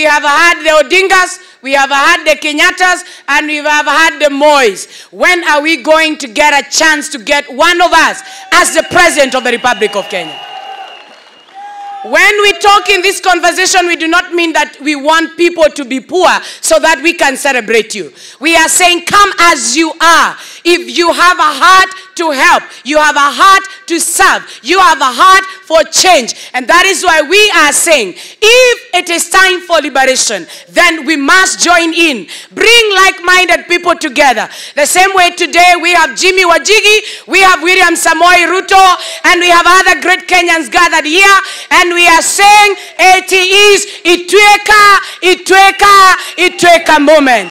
We have had the Odingas, we have had the Kenyattas, and we have had the Mois. When are we going to get a chance to get one of us as the President of the Republic of Kenya? When we talk in this conversation, we do not mean that we want people to be poor so that we can celebrate you. We are saying, come as you are. If you have a heart to help, you have a heart to serve, you have a heart for change. And that is why we are saying, if it is time for liberation, then we must join in. Bring like minded people together. The same way today we have Jimmy Wanjigi, we have William Samoei Ruto, and we have other great Kenyans gathered here. And we are saying it is Itweka, Itweka, Itweka moment.